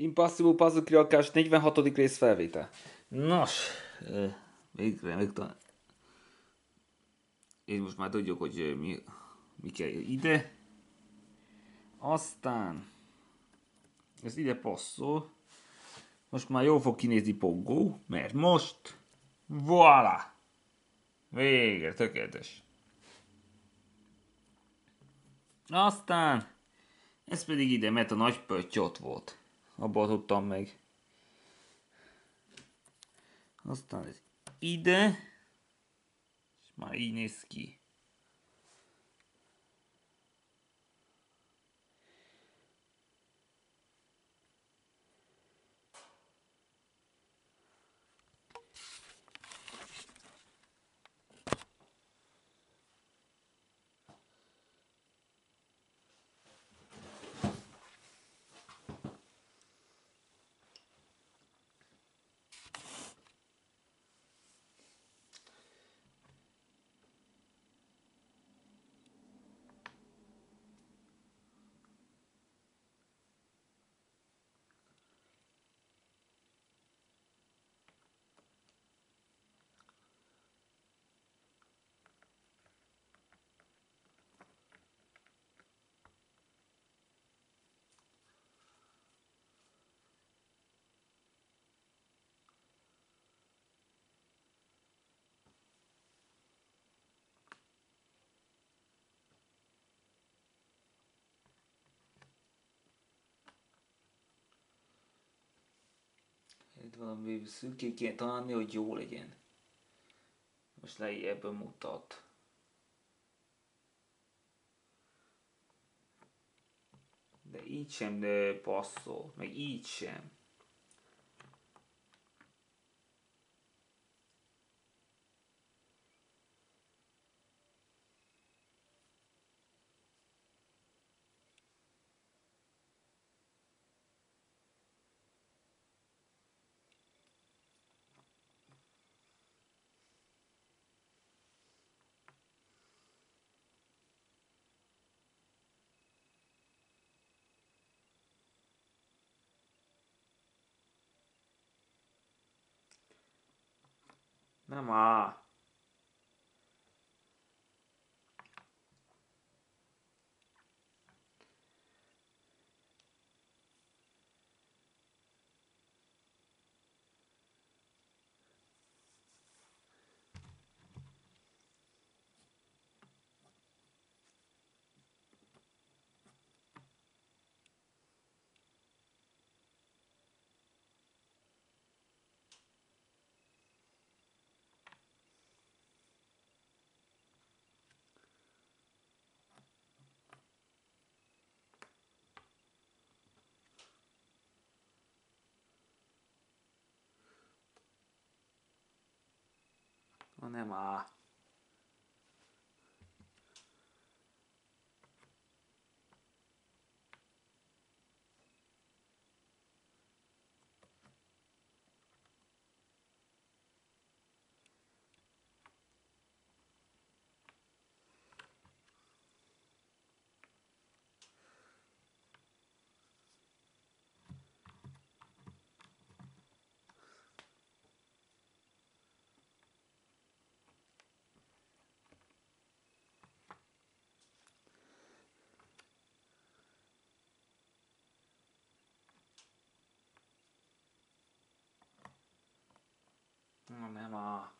Impossible Puzzle kirakás 46. rész felvétel. Nos, végre megtalán. Én most már tudjuk, hogy mi, mi kell ide. Aztán ez ide passzol. Most már jól fog kinézni Pogó, mert most voilà! Végre, tökéletes. Aztán ez pedig ide, mert a nagy pötty ott volt. Abban tudtam meg. Aztán ez ide. És már így néz ki. Itt valami szűké kéne találni, hogy jó legyen. Most lejjebb mutat. De így sem passzol, meg így sem. 干嘛 Nem áll. Na nem áll. Na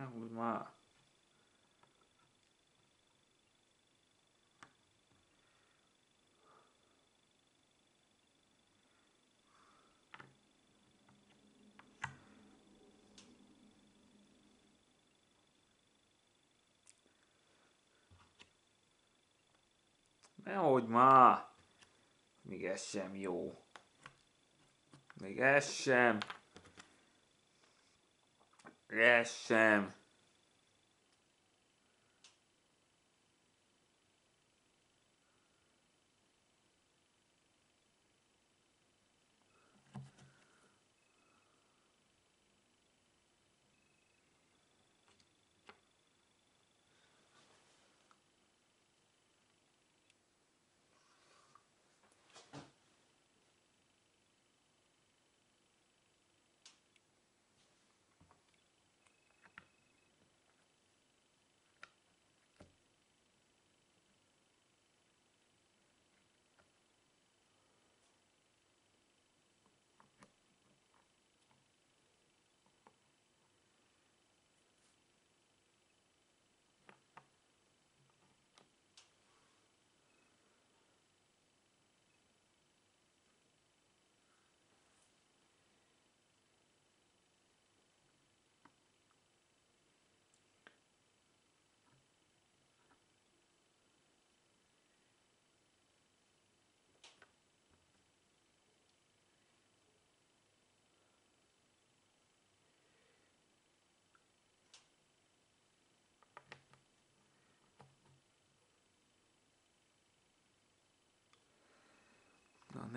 那我的妈！Nehogy már! Még ez sem jó. Még ez sem. Ez sem.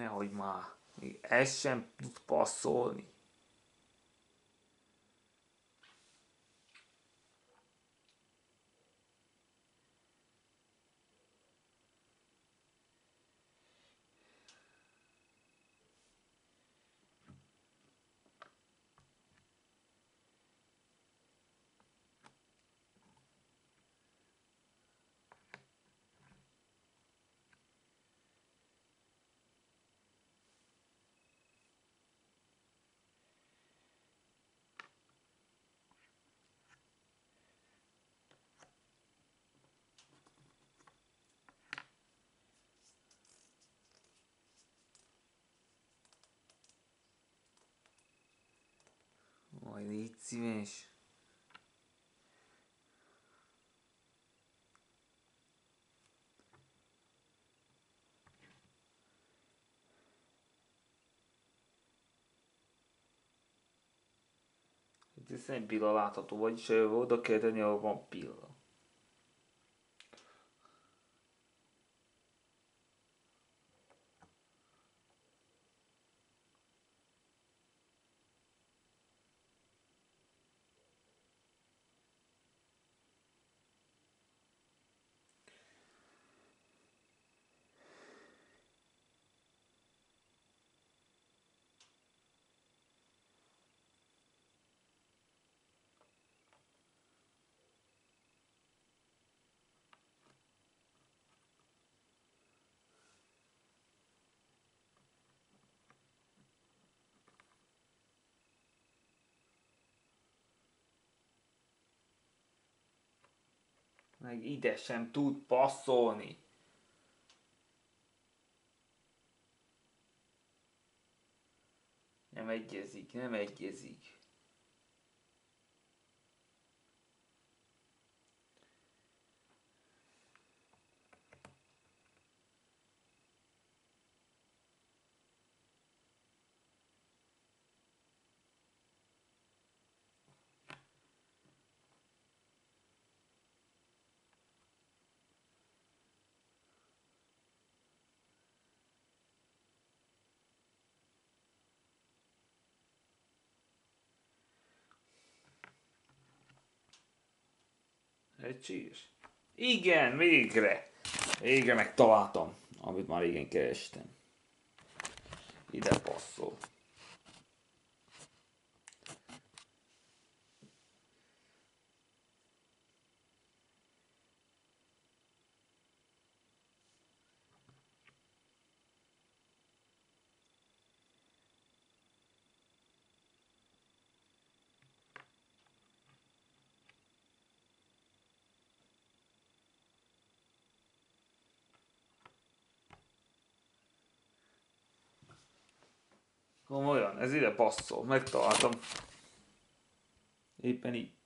Na nehogy már. Még ez sem tud passzolni. Majd légy szíves. Ez egy pilla látható, vagyis oda kell tenni, ahol van pilla. Meg ide sem tud passzolni. Nem egyezik, nem egyezik. Lehetséges? Igen, végre! Végre megtaláltam, amit már igen kerestem. Ide passzol. Komolyan, ez ide passzol, megtaláltam. Éppen itt.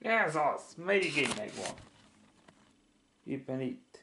Ez az, még egy megvan. Éppen itt.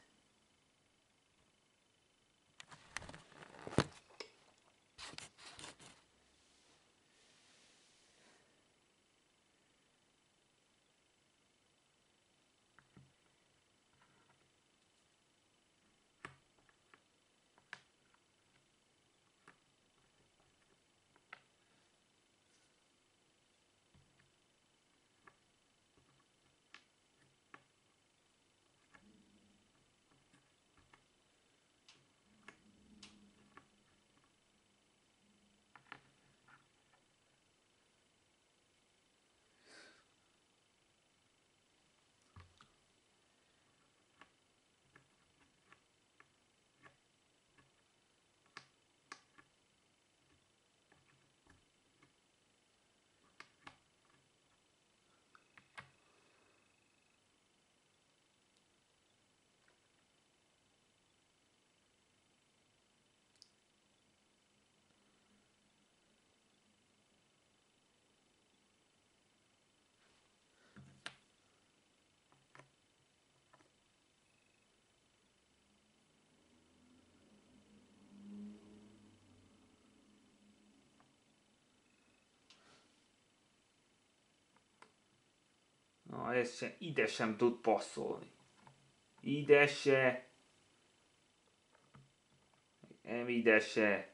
Na, ez sem, ide sem tud passzolni. Ide se. Nem ide se.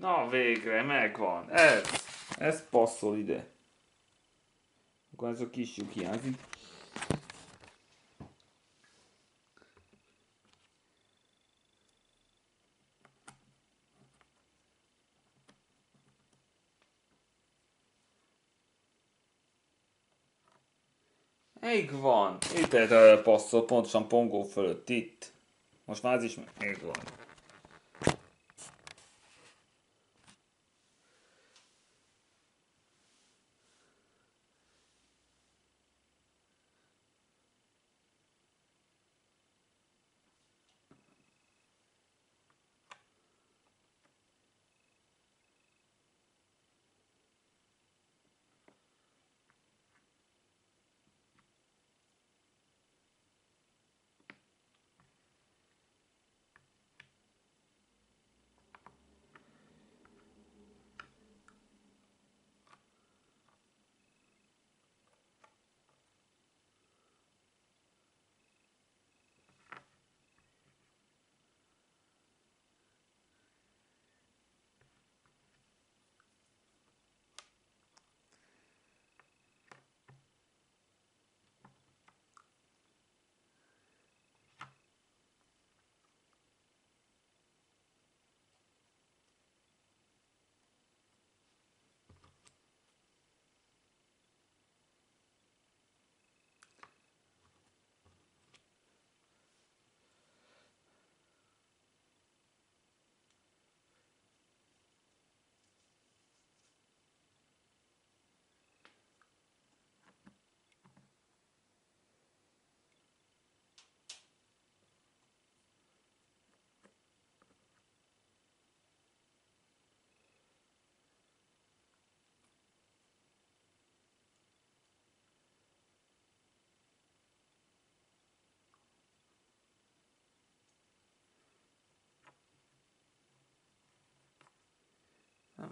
Na végre, megvan. Ez. Ez passzol ide. Akkor ez a kis lyuk hiányzik. Még van. Itt passzol, pontosan pongó fölött itt. Most már ez is még van.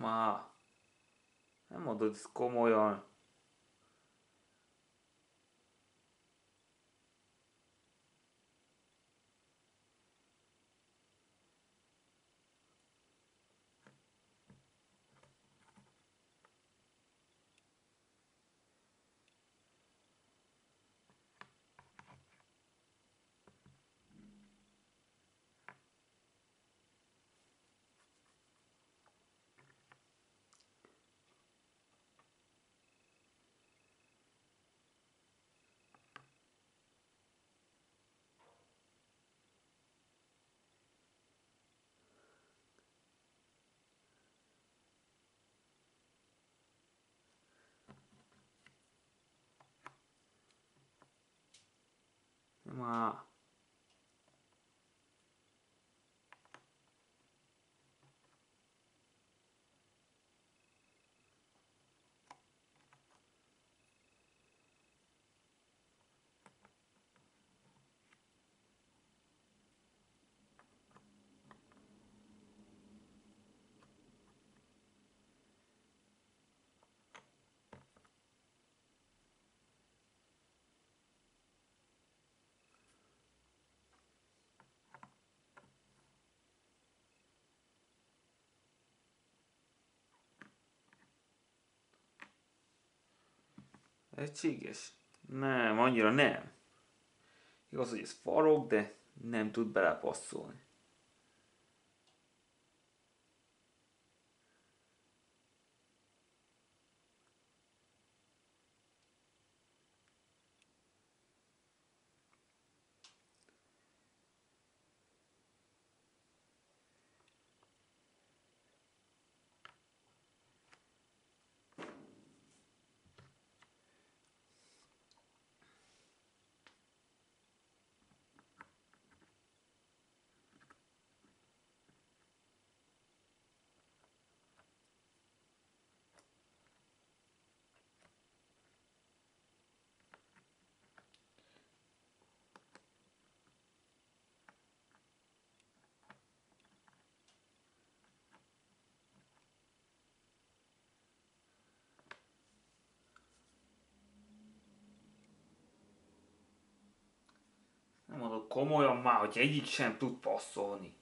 Már. Nem mondod ezt komolyan. Már. Egységes? Nem, annyira nem. Igaz, hogy ez farok, de nem tud belepasszolni. Komolyan már, hogy egyik sem tud passzolni.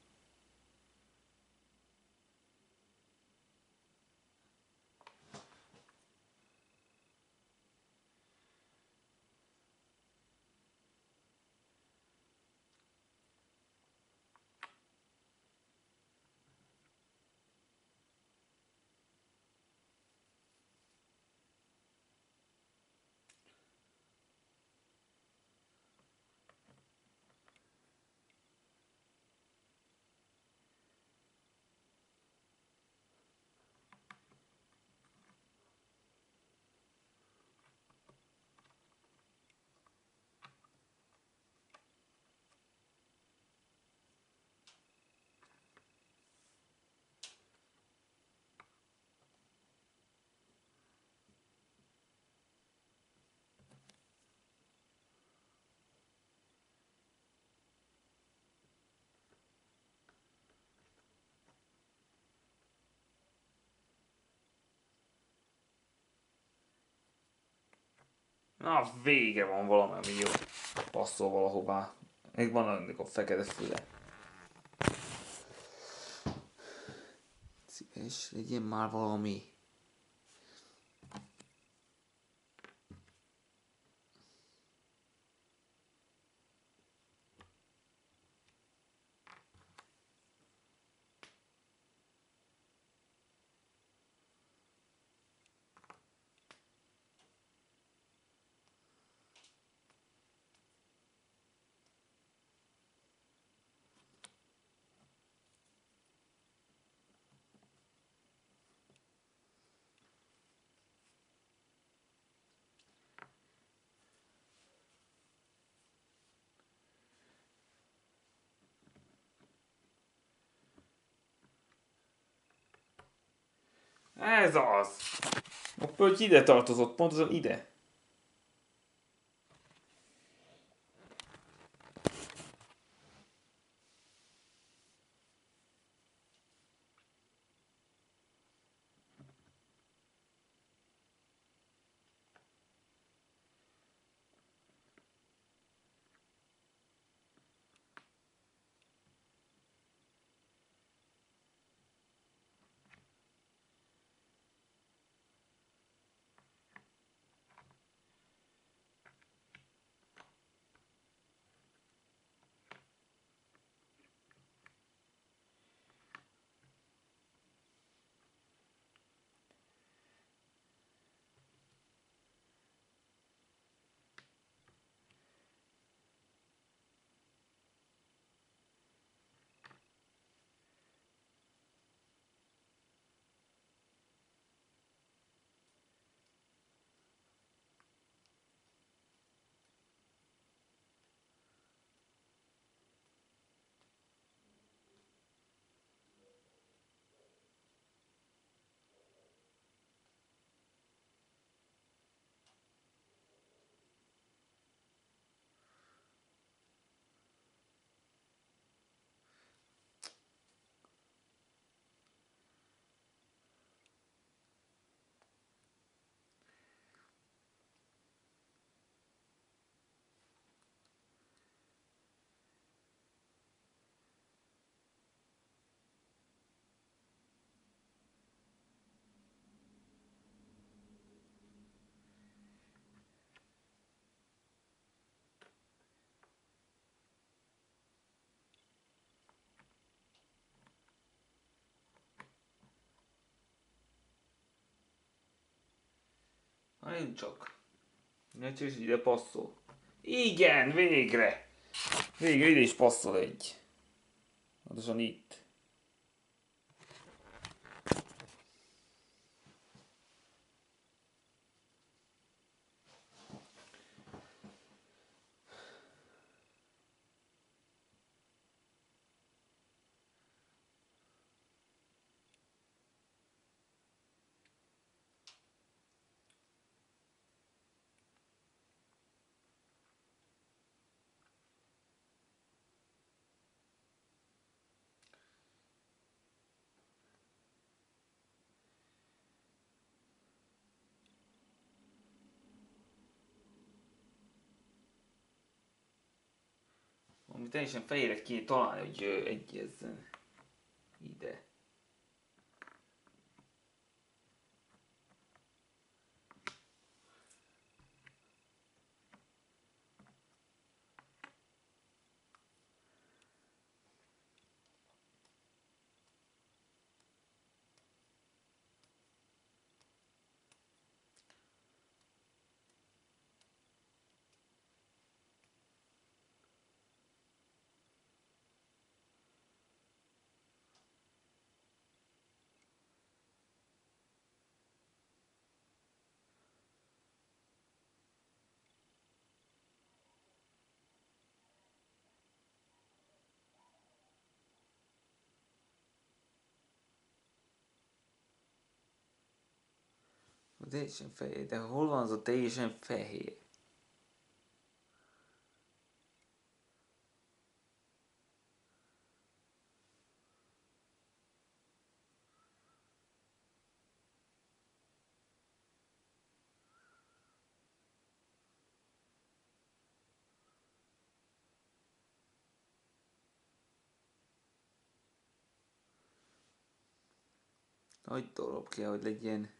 Na, vége van valami, ami jó. Passzol valahová. Még van annak a fekete füle. Szíves, legyen már valami. Ez az. A pölgy ide tartozott, pontosan ide. Álljunk csak. Ne csak ide passzol. Igen, végre! Végre ide is passzol egy. Pontosan itt. Ami teljesen fehéret kéne találni, hogy ö, egyezzen. Ide. Teljesen fehér, de hol van az a teljesen fehér? Nagy darab kell, hogy legyen.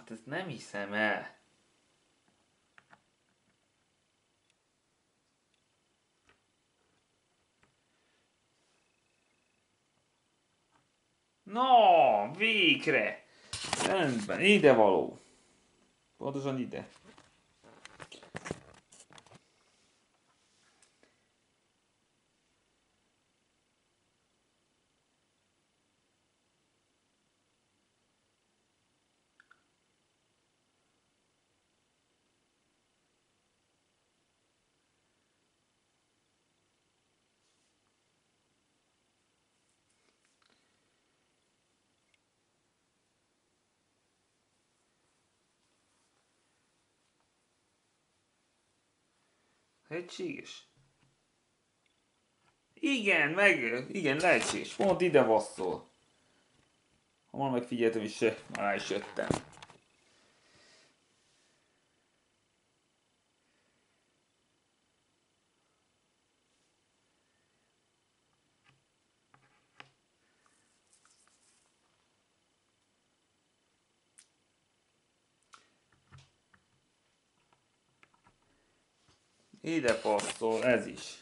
Hát ezt nem hiszem el. No, végre! Rendben, ide való. Pontosan ide. Lehetséges? Igen, meg, igen, lehetséges. Pont ide vasszol. Hamar megfigyeltem is, már rá is jöttem. Ide passzol, ez is.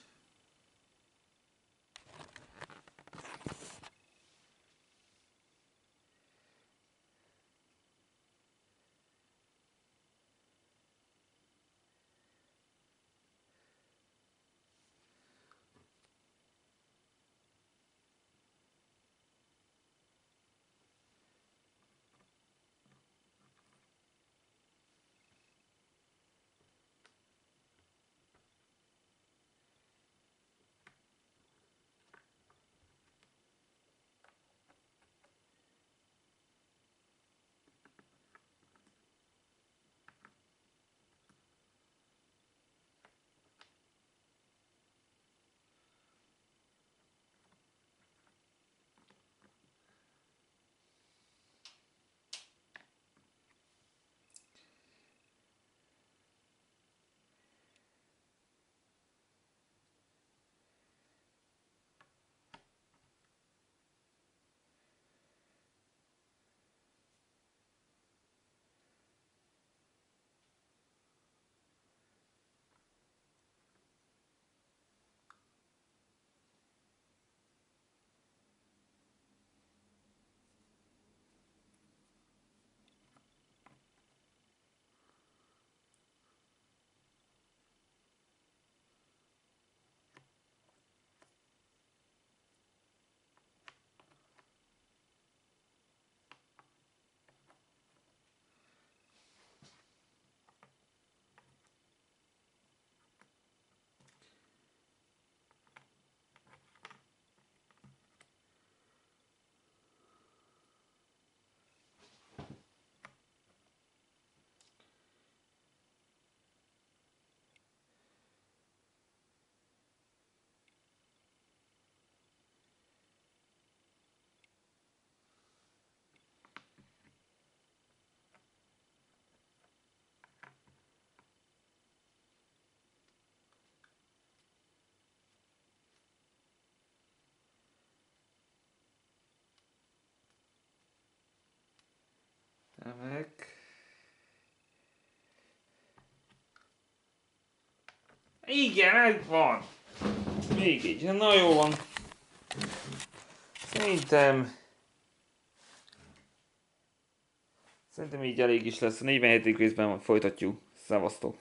Igen, megvan. Még egy. Na jó van. Szerintem... Szerintem így elég is lesz. A 47. részben folytatjuk. Szevasztok.